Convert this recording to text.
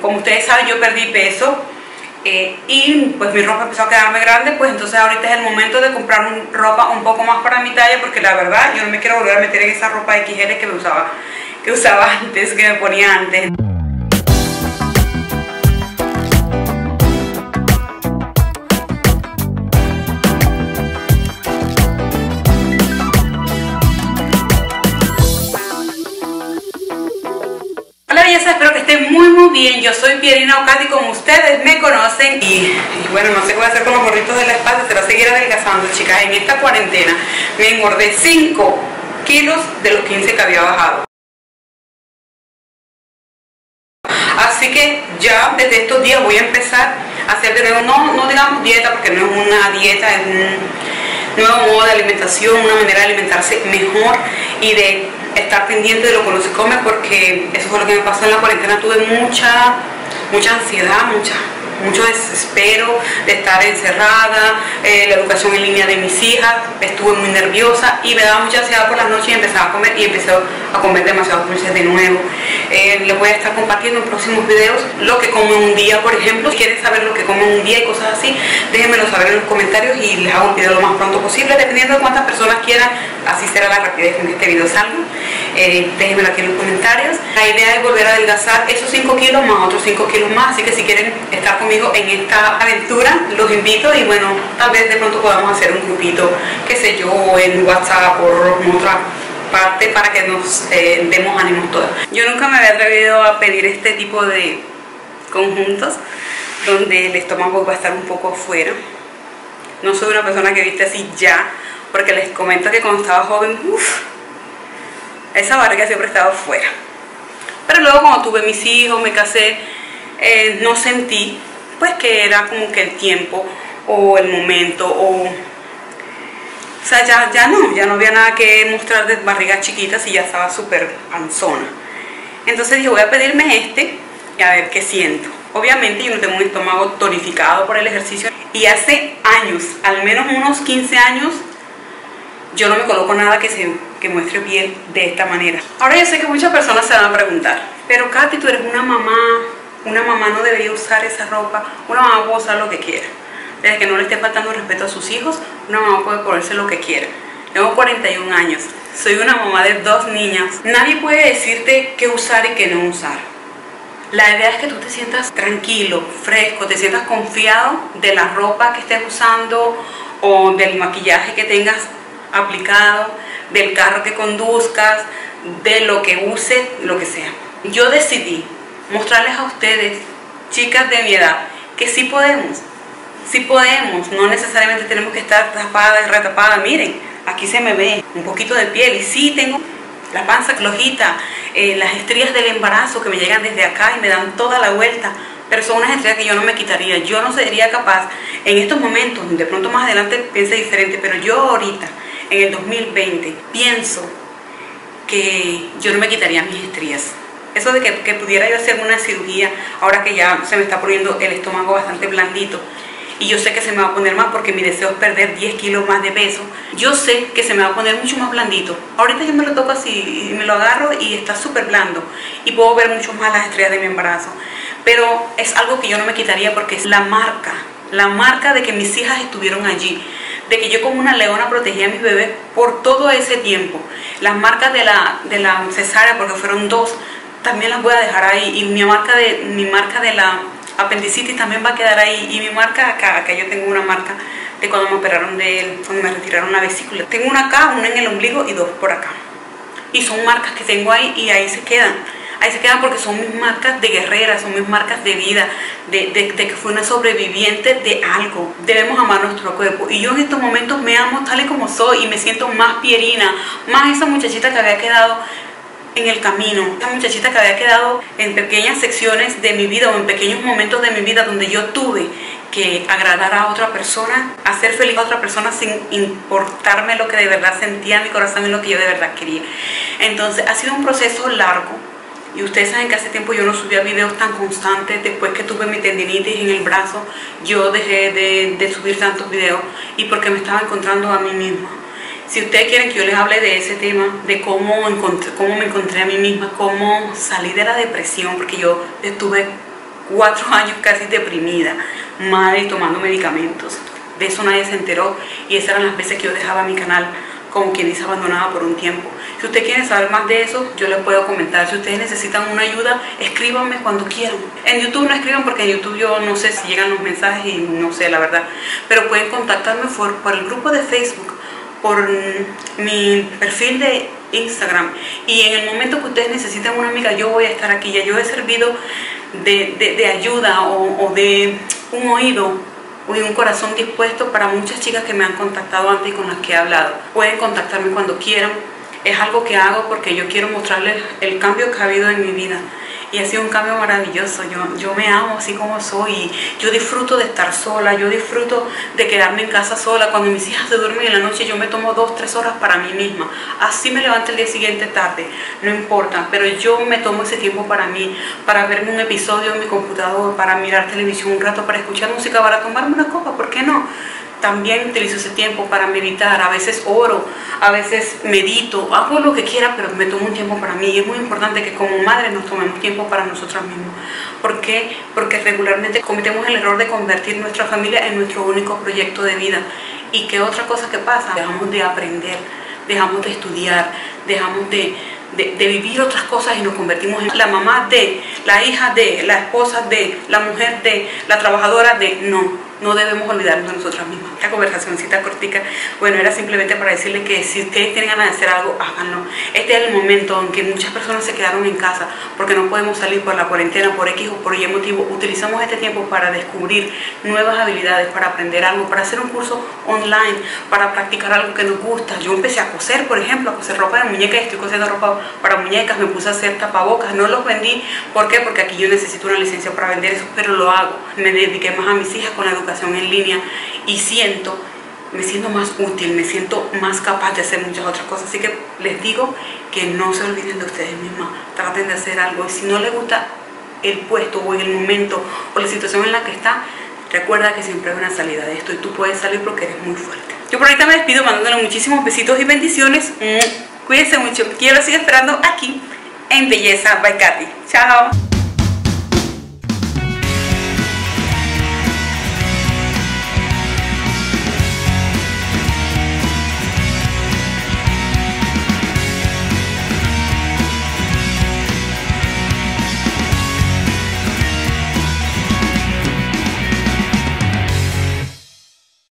Como ustedes saben, yo perdí peso eh, y pues mi ropa empezó a quedarme grande, pues entonces ahorita es el momento de comprar ropa un poco más para mi talla porque la verdad yo no me quiero volver a meter en esa ropa XL que me usaba, que usaba antes, que me ponía antes. Bien. Yo soy Pierina Ocati, como ustedes me conocen. Y, bueno, no sé qué voy a hacer con los gorritos de la espalda, se va a seguir adelgazando, chicas. En esta cuarentena me engordé 5 kilos de los 15 que había bajado. Así que ya desde estos días voy a empezar a hacer de nuevo, no, no digamos dieta, porque no es una dieta, es un nuevo modo de alimentación, una manera de alimentarse mejor y de estar pendiente de lo que uno se come porque eso fue lo que me pasó en la cuarentena. Tuve mucha, mucha ansiedad, mucha mucho desespero de estar encerrada, eh, la educación en línea de mis hijas, estuve muy nerviosa y me daba mucha ansiedad por las noches y empezaba a comer y empecé a comer demasiado dulces de nuevo. Eh, les voy a estar compartiendo en próximos videos lo que como un día, por ejemplo. Si quieren saber lo que como un día y cosas así, déjenmelo saber en los comentarios y les hago un video lo más pronto posible, dependiendo de cuántas personas quieran, así será la rapidez en este video salga. Eh, déjenmelo aquí en los comentarios. La idea es volver a adelgazar esos 5 kilos más otros 5 kilos más, así que si quieren estar conmigo en esta aventura, los invito y bueno, tal vez de pronto podamos hacer un grupito, qué sé yo, en WhatsApp o en otra parte para que nos eh, demos ánimos todos. Yo nunca me había atrevido a pedir este tipo de conjuntos donde el estómago va a estar un poco afuera. No soy una persona que viste así ya, porque les comento que cuando estaba joven, uff, esa barriga siempre estaba fuera. Pero luego cuando tuve mis hijos, me casé, eh, no sentí pues que era como que el tiempo o el momento o... O sea, ya, ya no, ya no había nada que mostrar de barrigas chiquitas y ya estaba súper panzona. Entonces dije, voy a pedirme este y a ver qué siento. Obviamente yo no tengo un estómago tonificado por el ejercicio y hace años, al menos unos 15 años, yo no me coloco nada que, se, que muestre piel de esta manera. Ahora yo sé que muchas personas se van a preguntar, pero Katy, tú eres una mamá una mamá no debería usar esa ropa, una mamá puede usar lo que quiera. Desde que no le esté faltando respeto a sus hijos, una mamá puede ponerse lo que quiera. Tengo 41 años, soy una mamá de dos niñas. Nadie puede decirte qué usar y qué no usar. La idea es que tú te sientas tranquilo, fresco, te sientas confiado de la ropa que estés usando o del maquillaje que tengas aplicado, del carro que conduzcas, de lo que uses, lo que sea. Yo decidí mostrarles a ustedes, chicas de mi edad, que sí podemos, sí podemos, no necesariamente tenemos que estar tapada y retapada, miren, aquí se me ve un poquito de piel y sí tengo la panza clojita, eh, las estrías del embarazo que me llegan desde acá y me dan toda la vuelta, pero son unas estrías que yo no me quitaría, yo no sería capaz en estos momentos, de pronto más adelante piense diferente, pero yo ahorita, en el 2020, pienso que yo no me quitaría mis estrías. Eso de que, pudiera yo hacer una cirugía, ahora que ya se me está poniendo el estómago bastante blandito, y yo sé que se me va a poner más porque mi deseo es perder 10 kilos más de peso. Yo sé que se me va a poner mucho más blandito. Ahorita yo me lo toco así y me lo agarro y está súper blando y puedo ver mucho más las estrellas de mi embarazo. Pero es algo que yo no me quitaría porque es la marca, la marca de que mis hijas estuvieron allí, de que yo como una leona protegía a mis bebés por todo ese tiempo. Las marcas de la, de la cesárea, porque fueron dos, también las voy a dejar ahí y mi marca de, mi marca de la apendicitis también va a quedar ahí y mi marca acá, acá yo tengo una marca de cuando me operaron de cuando me retiraron la vesícula. Tengo una acá, una en el ombligo y dos por acá. Y son marcas que tengo ahí y ahí se quedan. Ahí se quedan porque son mis marcas de guerrera, son mis marcas de vida, de, de, de que fue una sobreviviente de algo. Debemos amar nuestro cuerpo. Y yo en estos momentos me amo tal y como soy y me siento más pierina, más esa muchachita que había quedado en el camino. Esta muchachita que había quedado en pequeñas secciones de mi vida o en pequeños momentos de mi vida donde yo tuve que agradar a otra persona, hacer feliz a otra persona sin importarme lo que de verdad sentía en mi corazón y lo que yo de verdad quería. Entonces ha sido un proceso largo y ustedes saben que hace tiempo yo no subía videos tan constantes. Después que tuve mi tendinitis en el brazo, yo dejé de, subir tantos videos y porque me estaba encontrando a mí misma si ustedes quieren que yo les hable de ese tema, de cómo, cómo me encontré a mí misma, cómo salí de la depresión, porque yo estuve cuatro años casi deprimida, madre y tomando medicamentos. De eso nadie se enteró y esas eran las veces que yo dejaba mi canal como quien dice abandonada por un tiempo. Si usted quiere saber más de eso, yo le puedo comentar. Si ustedes necesitan una ayuda, escríbanme cuando quieran. En YouTube no escriban porque en YouTube yo no sé si llegan los mensajes y no sé la verdad. Pero pueden contactarme por, el grupo de Facebook, por mi perfil de Instagram. Y en el momento que ustedes necesiten una amiga, yo voy a estar aquí. Ya yo he servido de, ayuda o de un oído y un corazón dispuesto para muchas chicas que me han contactado antes y con las que he hablado. Pueden contactarme cuando quieran. Es algo que hago porque yo quiero mostrarles el cambio que ha habido en mi vida y ha sido un cambio maravilloso. Yo, yo me amo así como soy yo disfruto de estar sola, yo disfruto de quedarme en casa sola. Cuando mis hijas se duermen en la noche yo me tomo dos, tres horas para mí misma. Así me levanto el día siguiente tarde, no importa, pero yo me tomo ese tiempo para mí, para verme un episodio en mi computador, para mirar televisión un rato, para escuchar música, para tomarme una copa, ¿por qué no? También utilizo ese tiempo para meditar, a veces oro, a veces medito, hago lo que quiera, pero me tomo un tiempo para mí. Y es muy importante que como madre nos tomemos tiempo para nosotros mismos. ¿Por qué? Porque regularmente cometemos el error de convertir nuestra familia en nuestro único proyecto de vida. ¿Y qué otra cosa que pasa? Dejamos de aprender, dejamos de estudiar, dejamos de, de, de, vivir otras cosas y nos convertimos en la mamá de, la hija de, la esposa de, la mujer de, la trabajadora de. No, no debemos olvidarnos de nosotras mismas. Esta conversacióncita cortica, bueno, era simplemente para decirles que si ustedes tienen ganas de hacer algo, háganlo. Este es el momento en que muchas personas se quedaron en casa porque no podemos salir por la cuarentena, por X o por Y motivo. Utilizamos este tiempo para descubrir nuevas habilidades, para aprender algo, para hacer un curso online, para practicar algo que nos gusta. Yo empecé a coser, por ejemplo, a coser ropa de muñecas, estoy cosiendo ropa para muñecas, me puse a hacer tapabocas, no los vendí. ¿Por qué? Porque aquí yo necesito una licencia para vender eso, pero lo hago. Me dediqué más a mis hijas con la en línea y siento, me siento más útil, me siento más capaz de hacer muchas otras cosas. Así que les digo que no se olviden de ustedes mismas, traten de hacer algo y si no les gusta el puesto o el momento o la situación en la que está, recuerda que siempre hay una salida de esto y tú puedes salir porque eres muy fuerte. Yo por ahorita me despido mandándole muchísimos besitos y bendiciones. Cuídense mucho. Quiero seguir esperando aquí en Belleza by Katy. Chao.